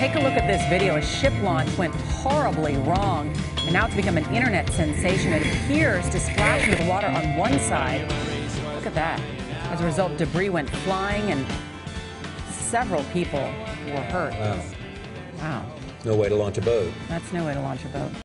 Take a look at this video. A ship launch went horribly wrong, and now it's become an internet sensation. It appears to splash into the water on one side. Look at that. As a result, debris went flying, and several people were hurt. Wow. Wow. No way to launch a boat. That's no way to launch a boat.